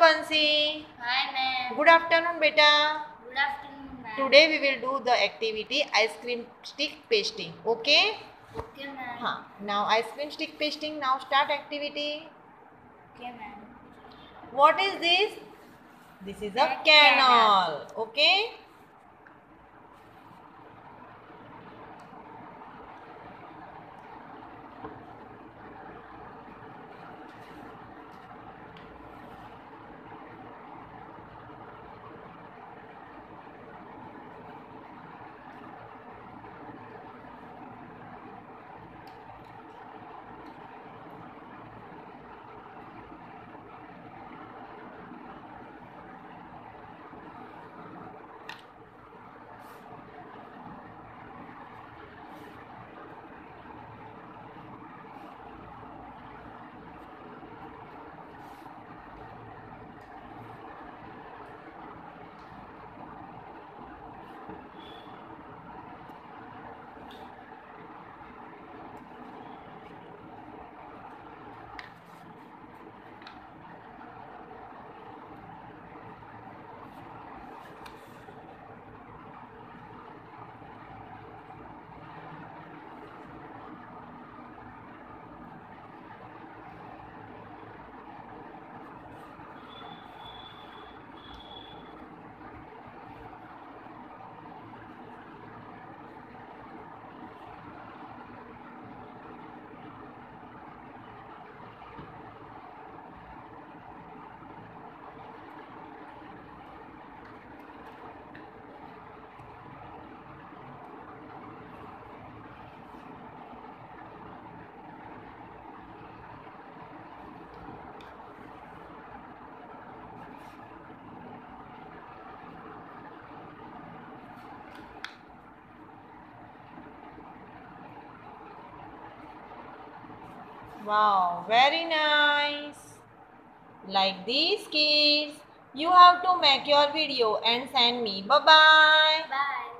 Bansi. Hi ma'am. Good afternoon, beta. Good afternoon ma'am. Today we will do the activity ice cream stick pasting. Okay? Okay ma'am. Huh. Now ice cream stick pasting. Now start activity. Okay ma'am. What is this? This is a A canal. Okay? Wow, very nice. Like these kids, you have to make your video and send me. Bye bye. Bye.